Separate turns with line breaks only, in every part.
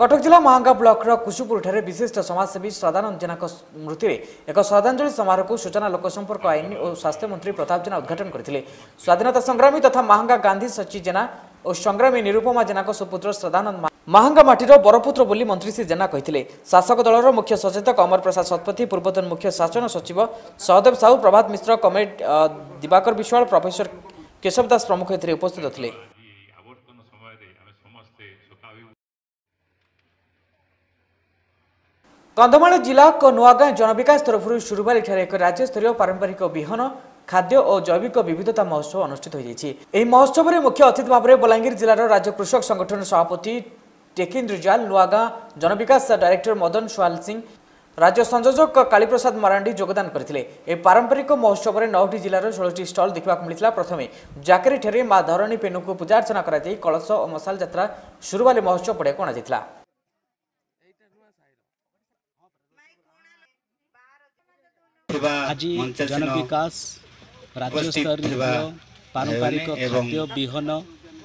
कटक जिल्ला महाङ्गा ब्लक्र कुसुपुर विशिष्ट समाजसेवी श्रद्धानन्द जेनाको स्मृतिले एक श्रद्धाञ्जली समारोहको सूचना लोकसम्पर्क आइन मन्त्री प्रताप जेना उद्घाटन गरि स्वाधीनता संग्रामी तथा माहाङ्गा गान्धी ओ संग्रामी निरूपमा जेनाको सुपुत्र माहाङ्गा माटी बरपुत्र बोली मन्त्री श्री जेना कि शासक दल मुख्य सचेतक अमर प्रसाद शतपथी पूर्वतन मुख्य शासन सचिव सहदेव साहु प्रभात मिश्र कमेड दिवाकर विश्वाल
प्रफेसर केशव दास प्रमुख उपस्थित ले
କନ୍ଧମାଳ ଜିଲ୍ଲା ନୂଆଗାଁ ଜନବିକାଶ ତରଫରୁ ସୁରୁବାଲିଠାରେ ଏକ ରାଜ୍ୟସ୍ତରୀୟ ପାରମ୍ପରିକ ବିହନ ଖାଦ୍ୟ ଓ ଜୈବିକ ବିବିଧତା ମହୋତ୍ସବ ଅନୁଷ୍ଠିତ ହୋଇଯାଇଛି ଏହି ମହୋତ୍ସବରେ ମୁଖ୍ୟ ଅତିଥି ଭାବରେ ବଲାଙ୍ଗୀର ଜିଲ୍ଲାର ରାଜ୍ୟ କୃଷକ ସଂଗଠନ ସଭାପତି ଟେକିନ୍ଦ୍ର ଜାଲ ନୂଆଗାଁ ଜନବିକାଶ ଡାଇରେକ୍ଟର ମଦନ ସୁହାଲ ସିଂ ରାଜ୍ୟ ସଂଯୋଜକ କାଳୀପ୍ରସାଦ ମାରାଣ୍ଡି ଯୋଗଦାନ କରିଥିଲେ ଏହି ପାରମ୍ପରିକ ମହୋତ୍ସବରେ ନଅଟି ଜିଲ୍ଲାର ଷୋହଳଟି ଷ୍ଟଲ୍ ଦେଖିବାକୁ ମିଳିଥିଲା ପ୍ରଥମେ ଜାକେରୀଠାରେ ମା ଧରଣୀ ପେନୁକୁ ପୂଜାର୍ଚ୍ଚନା କରାଯାଇ କଳସ ଓ ମଶାଲ ଯାତ୍ରା ସୁରୁବାଲି ମହୋତ୍ସବ ପଡ଼ିଆକୁ ଅଣାଯାଇଥିଲା
ଆଜି ଜନବିକାଶ ରାଜ୍ୟ
ସ୍ତରୀୟ
ପାରମ୍ପରିକ ଖାଦ୍ୟ ବିହନ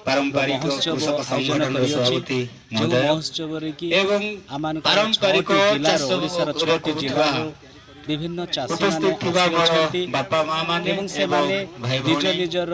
ପାରମ୍ପରିକ କୃଷକ ସଂଗଠନର ସଭାପତି ମହୋଦୟ ଏବଂ ପାରମ୍ପରିକ ଚାଷ କରୁଥିବା
ବିଭିନ୍ନ ଚାଷୀମାନେ
ବାପା ମା ମାନେ
ଏବଂ ସେମାନେ ନିଜ ନିଜର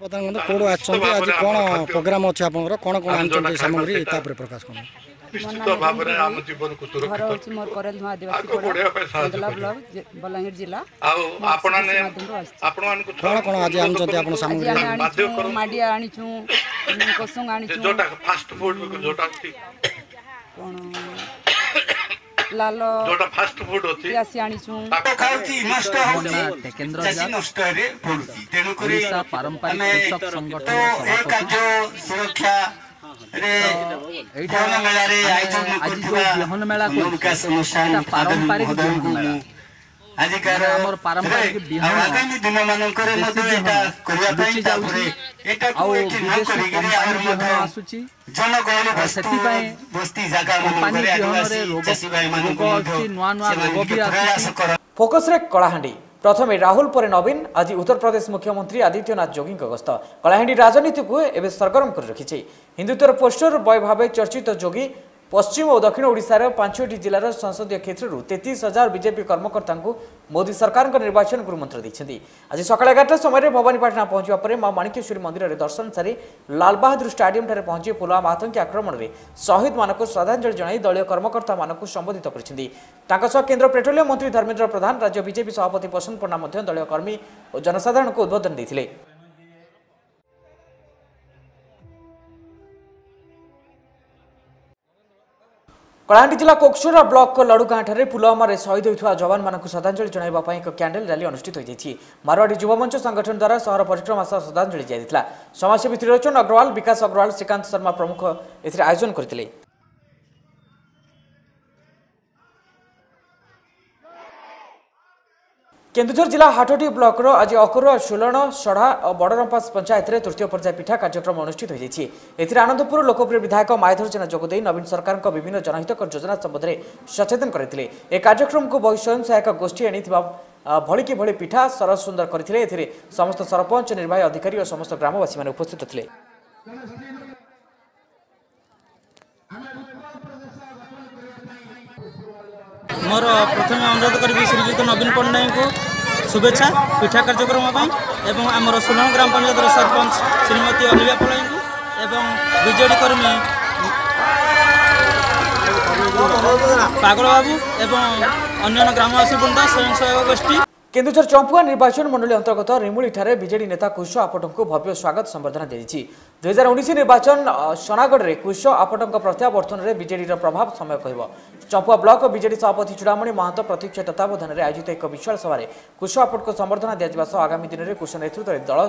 ପ୍ରଧାନମନ୍ତ୍ରୀ କୋଉଠୁ ଆସିଛନ୍ତି ଆଜି କ'ଣ ପ୍ରୋଗ୍ରାମ ଅଛି ଆପଣଙ୍କର କ'ଣ କ'ଣ ଆଣିଛନ୍ତି ସାମଗ୍ରୀ ତାପରେ ପ୍ରକାଶ କରନ୍ତୁ
ନିଶ୍ଚିତ ଭାବରେ ଆମ ଜୀବନକୁ
ଘର ହେଉଛି ମୋର କରେଲ ଧୂଆଁ ଆଦିବାସୀ ବଲାଙ୍ଗୀର ଜିଲ୍ଲା
ଆଉ ଆପଣମାନେ ଆପଣମାନଙ୍କୁ
କ'ଣ କ'ଣ ଆଜି ଆଣିଛନ୍ତି ଆପଣ ସାମଗ୍ରୀ
ଆଣିଛୁ ମାଣ୍ଡିଆ ଆଣିଛୁ କୋସଙ୍ଗ ଆଣିଛୁ
ଯୋଉଟା ଫାଷ୍ଟ ଫୁଡ୍ ଯୋଉଟା
କ'ଣ ଲାଲ ଆସି ଆଣିଛୁ
ଟେକେନ୍ଦ୍ର ଓଡ଼ିଶା ପାରମ୍ପରିକ କୃଷକ ସଂଗଠନ
ସୁରକ୍ଷା
ଏଇଟା ଆଜି ଯେଉଁ ବିହନ ମେଳା କରୁଛି ପାରମ୍ପରିକ ବିହନ ମେଳା
ଆଜିକାର ଆଗାମୀ ଦିନ ମାନଙ୍କରେ ମଧ୍ୟ ଏଇଟା କରିବା ପାଇଁ ତାପରେ ଏଟାକୁ ଏଠି ନ କରିକିରି
ଆମର
ମଧ୍ୟ
ଆସୁଛି
ଜନଗହଳି
ସେଥିପାଇଁ
ବସ୍ତି ଜାଗା ମାନଙ୍କରେ ଆଦିବାସୀ ଚାଷୀ ଭାଇମାନଙ୍କୁ ମଧ୍ୟ
ନୂଆ ନୂଆ ରୋଗ ବି ଆସୁଛି
ଫୋକସ୍ରେ କଳାହାଣ୍ଡି ପ୍ରଥମେ ରାହୁଲ ପରେ ନବୀନ ଆଜି ଉତ୍ତରପ୍ରଦେଶ ମୁଖ୍ୟମନ୍ତ୍ରୀ ଆଦିତ୍ୟନାଥ ଯୋଗୀଙ୍କ ଗସ୍ତ କଳାହାଣ୍ଡି ରାଜନୀତିକୁ ଏବେ ସରଗରମ କରି ରଖିଛି ହିନ୍ଦୁତ୍ୱର ପୋଷ୍ଟର ବୟ ଭାବେ ଚର୍ଚ୍ଚିତ ଯୋଗୀ पश्चिम दक्षिण ओडार पाँच जिल्ला संसदीय क्षेत्रहरू तेतिस हजार विजेपी कमकर्ता मोदी सरकार सरकारको निर्वाचन गुमन्त्र आज समय सकाल एघारटा समयमा भवानीपटना पहुँच मंदिर मन्दिरले दर्शन सारि लालबहादुर स्टाडियमठ पहुँच पुलवाम आतंकी आक्रमणले शहीद श्रद्धांजलि श्रद्धाञ्जली दलीय कर्मकर्ता सम्बोधित गरिन्छ तेन्द्र पेट्रोलियम मंत्री धर्मेन्द्र प्रधान राज्य विजेपी सभापति बसन्त पन्डा दलीय कर्मी जनसाधारण को उद्बोधन उद्वोधनले कलाहाँ जिल्ला कोक्सुरा ब्लक को लडुगाले पुलवारा शहीद जवान हुवान श्रद्धाञ्जली जनैवाई क्याण्डल राली अनुष्ठित मारवाडी युवा मंच जुवमञ्च संगठनद्वारा सहर पर्यटन मासँग श्रद्धाञ्जली समेती त्रिरोचन अग्रवाला विकास अग्रवाल श्रीका शर्मा प्रमुख एयोजन गरिन्छ কেন্দুঝর জেলা হাটটি ব্লকর আজ অকর ষোলণ সড়া ও বড়রম্পাস পঞ্চায়েতের তৃতীয় পর্যায় পিঠা কার্যক্রম অনুষ্ঠিত হয়েছে এতে আনন্দপুর লোকপ্রিয় বিধায়ক মায়ধর জেনা যোগদে নবীন সরকার বিভিন্ন জনহিতকর যোজনা সম্বন্ধে সচেতন করে এ কার্যক্রমক বহু স্বয়ং সহায়ক গোষ্ঠী আনি ভলিকি ভলি পিঠা সরস সুন্দর করে এতে সমস্ত সরপঞ্চ নির্বাহী অধিকারী ও সমস্ত গ্রামবাসী উপস্থিত লে
ମୋର ପ୍ରଥମେ ଅନୁରୋଧ କରିବି ଶ୍ରୀଯୁକ୍ତ ନବୀନ ପଟ୍ଟନାୟକଙ୍କୁ শুভেচ্ছা ପିଠା କାର୍ଯ୍ୟକ୍ରମ ପାଇଁ ଏବଂ ଆମର ସୁନାମ ଗ୍ରାମ ପଞ୍ଚାୟତର ସରପଞ୍ଚ ଶ୍ରୀମତୀ ଅଲିଆ ପଲାଇଙ୍କୁ ଏବଂ ବିଜେଡ଼ି କର୍ମୀ ପାଗଳ ବାବୁ ଏବଂ ଅନ୍ୟାନ୍ୟ ଗ୍ରାମବାସୀ ବୃନ୍ଦ ସ୍ୱୟଂ ସହାୟକ ଗୋଷ୍ଠୀ
কেন্দুঝর চম্পুয়া নির্বাচন মন্ডলী অন্তর্গত রেমুড়িঠার বিজেডি নেতা কুশ আপটঙ্কু ভব্য স্বাগত সম্বর্ধনা দিয়েছে দুই হাজার উনিশ নির্বাচন সনাগড়ে কুশ আপটঙ্ক প্রত্যাবর্তনের বিজেডির প্রভাব সময় কহব চম্পুয়া ব্লক বিজেডি সভাপতি চূড়ামণি মাহাত প্রতীক্ষ তত্ত্বাবধানে আয়োজিত এক বিশাল সভায় কুশ আপটঙ্কু সম্বর্ধনা দিয়া সহ আগামী দিনের কুশ নেতৃত্বের দল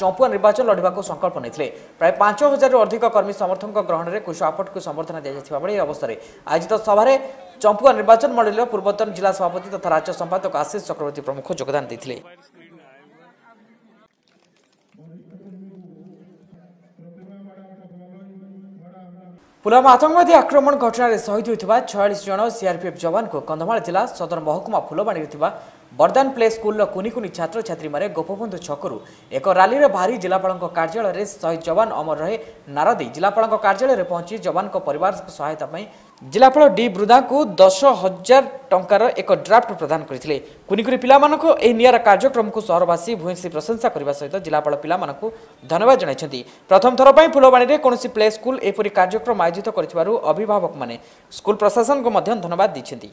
চম্পুয়া নির্বাচন লড়াকু সংকল্প নিয়ে প্রায় পাঁচ হাজার অধিক কর্মী সমর্থক গ্রহণের কুশ আপটকু সম্বর্ধনা দিয়া বেড়ে এই অবসরে আয়োজিত সভায় চম্পুয়া নির্বাচন মণ্ডলীর পূর্বতন জেলা সভাপতি তথা রাজ্য সম্পাদক আশিষ চক্রবর্তী প্রমুখ যোগদান দিয়ে ପୁଲୱାମା ଆତଙ୍କବାଦୀ ଆକ୍ରମଣ ଘଟଣାରେ ଶହୀଦ ହୋଇଥିବା ଛୟାଳିଶ ଜଣ ସିଆର୍ପିଏଫ୍ ଯବାନଙ୍କୁ କନ୍ଧମାଳ ଜିଲ୍ଲା ସଦର ମହକୁମା ଫୁଲବାଣୀରେ ଥିବା बर्दान प्ले स्कुल र कुनिकुनि छात्र छात्री मैले गोपबन्धु छकु एक राली र बाहि जिल्लापा कार्यालय शहीद जवान अमर रहे नारदी जिल्लापा कार्यालय पहुँच जवानको परिवार सहायता पनि ଜିଲ୍ଲାପାଳ ଡି ବୃଦାଙ୍କୁ ଦଶ ହଜାର ଟଙ୍କାର ଏକ ଡ୍ରାଫ୍ଟ ପ୍ରଦାନ କରିଥିଲେ କୁନିକୁନି ପିଲାମାନଙ୍କ ଏହି ନିଆରା କାର୍ଯ୍ୟକ୍ରମକୁ ସହରବାସୀ ଭୂୟସୀ ପ୍ରଶଂସା କରିବା ସହିତ ଜିଲ୍ଲାପାଳ ପିଲାମାନଙ୍କୁ ଧନ୍ୟବାଦ ଜଣାଇଛନ୍ତି ପ୍ରଥମ ଥର ପାଇଁ ଫୁଲବାଣୀରେ କୌଣସି ପ୍ଲେ ସ୍କୁଲ ଏପରି କାର୍ଯ୍ୟକ୍ରମ ଆୟୋଜିତ କରିଥିବାରୁ ଅଭିଭାବକମାନେ ସ୍କୁଲ ପ୍ରଶାସନକୁ ମଧ୍ୟ ଧନ୍ୟବାଦ ଦେଇଛନ୍ତି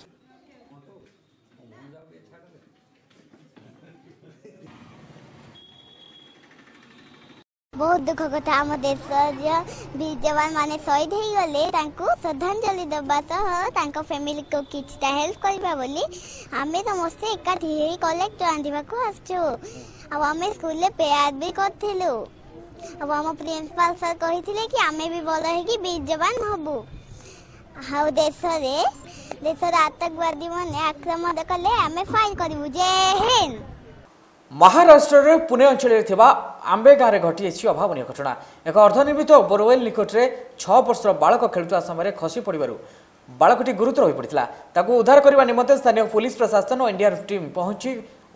ବହୁତ ଦୁଃଖ କଥା ଆମ ଦେଶର ବୀର ମାନେ ଶହୀଦ ହେଇଗଲେ ତାଙ୍କୁ ଶ୍ରଦ୍ଧାଞ୍ଜଳି ଦେବା ସହ ତାଙ୍କ ଫ୍ୟାମିଲିକୁ କିଛିଟା ହେଲ୍ପ କରିବା ବୋଲି ଆମେ ସମସ୍ତେ ଏକାଠି ହେଇ କଲେକ୍ଟର ରାନ୍ଧିବାକୁ ଆସିଛୁ ଆଉ ଆମେ ସ୍କୁଲରେ ପ୍ରେୟାର ବି କରିଥିଲୁ ଆଉ ଆମ ପ୍ରିନ୍ସିପାଲ ସାର୍ କହିଥିଲେ କି ଆମେ ବି ଭଲ ହେଇକି ବୀର ଯବାନ ହବୁ ଆଉ ଦେଶରେ ଦେଶର ଆତଙ୍କବାଦୀମାନେ ଆକ୍ରମଣ କଲେ ଆମେ ଫାଇଲ୍ କରିବୁ ଜୟ ହିନ୍ଦ
ମହାରାଷ୍ଟ୍ରର ପୁନେ ଅଞ୍ଚଳରେ ଥିବା ଆମ୍ବେ ଗାଁରେ ଘଟିଯାଇଛି ଅଭାବନୀୟ ଘଟଣା ଏକ ଅର୍ଦ୍ଧନିର୍ମିତ ବୋରୱେଲ୍ ନିକଟରେ ଛଅ ବର୍ଷର ବାଳକ ଖେଳୁଥିବା ସମୟରେ ଖସି ପଡ଼ିବାରୁ ବାଳକଟି ଗୁରୁତର ହୋଇପଡ଼ିଥିଲା ତାକୁ ଉଦ୍ଧାର କରିବା ନିମନ୍ତେ ସ୍ଥାନୀୟ ପୁଲିସ ପ୍ରଶାସନ ଓ ଏନ୍ଡିଆର୍ଏଫ୍ ଟିମ୍ ପହଞ୍ଚି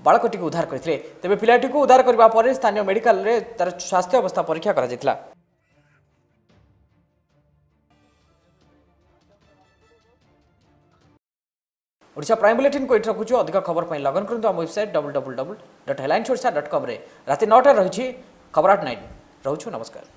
ବାଳକଟିକୁ ଉଦ୍ଧାର କରିଥିଲେ ତେବେ ପିଲାଟିକୁ ଉଦ୍ଧାର କରିବା ପରେ ସ୍ଥାନୀୟ ମେଡିକାଲରେ ତାର ସ୍ୱାସ୍ଥ୍ୟ ଅବସ୍ଥା ପରୀକ୍ଷା କରାଯାଇଥିଲା ओडा प्राइम बुलेटिन को ये रखु अधिक खबर पर लगन करूँ आम website W W W dot हेलाइन सोरसा डट कम्रे रात नौटे रही खबर आट नाइन रोचु नमस्कार